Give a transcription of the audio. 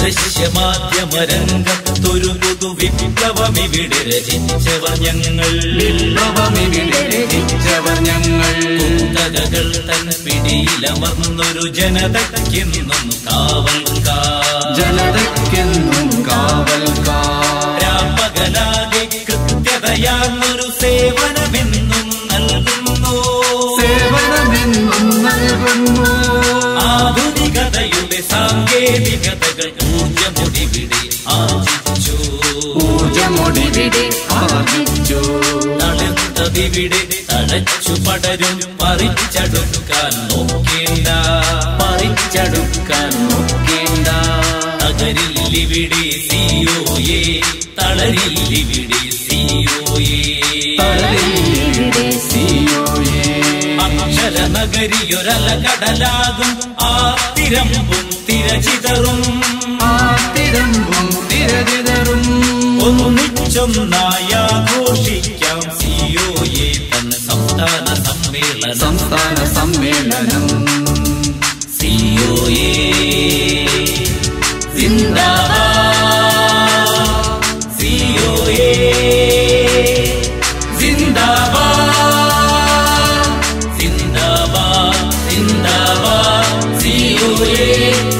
ദൃശ്യമാധ്യമരംഗത്തൊരു പുതു വിപ്ലവമിവിടെ രചിച്ചവർ ഞങ്ങൾ. വിപ്ലവമിവിടെ രചിച്ചവർ ഞങ്ങൾ. കുത്തകകൾ തൻ പിടിയിലമർന്നൊരു ജനതയ്ക്കെന്നും കാവൽക്കാർ. ജനതയ്ക്കെന്നും കാവൽക്കാർ. രാപ്പകലാകെ കൃത്യതയാർന്നൊരു സേവനമെന്നും സാങ്കേതികതകൾ ഊർജമൊടിവിടെ പടരും പറിച്ചടുക്കാൻ നോക്കേണ്ട. പറിച്ചടുക്കാൻ നോക്കേണ്ട. തകരില്ലിവിടെ സിയോയെ തളരില്ലിവിടെ നഗരിയൊരല കടലാകും ആ തിരമ്പും തിരചിതറും ആ തിരമ്പും തിരചിതറും ഒന്നിച്ചൊന്നായാഘോഷിക്കാം സിയോയെ തൻ സംസ്ഥാന സമ്മേളനം സംസ്ഥാന സമ്മേളനം സിയോയെ സിയോയെ സിന്ദാബാദ് जिंदाबाद सीओए